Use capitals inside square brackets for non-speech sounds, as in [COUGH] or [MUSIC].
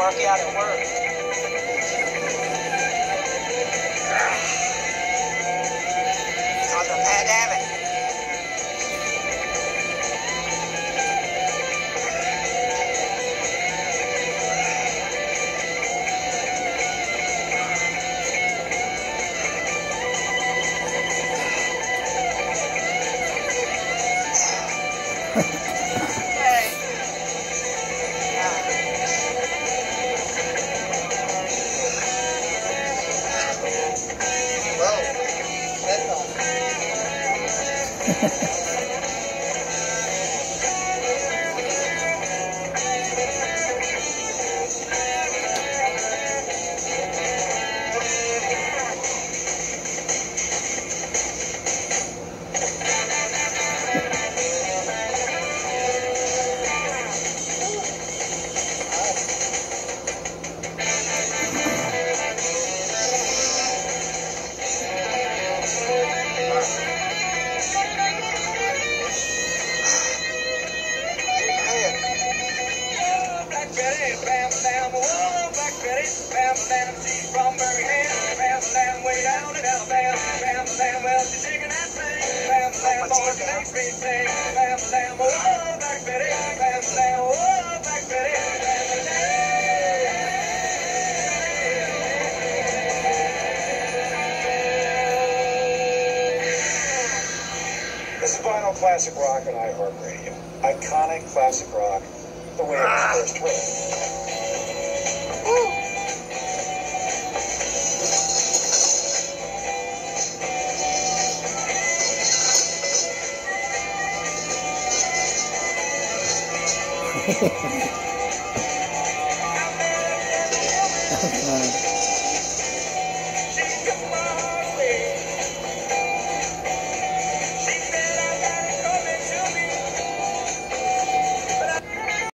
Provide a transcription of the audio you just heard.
work out at work. Ha ha ha. Bam bam, whoa, Black Betty, bam bam, she's from Birmingham, bam bam, way down in Alabama, bam bam, well she's shaking that thing, bam bam, boy, she makes me sing, bam bam, oh, whoa, Black Betty, bam bam, oh, whoa, Black Betty, bam This is Vinyl Classic Rock on iHeartRadio. Iconic classic rock, the way it was first written. [LAUGHS] That's fine.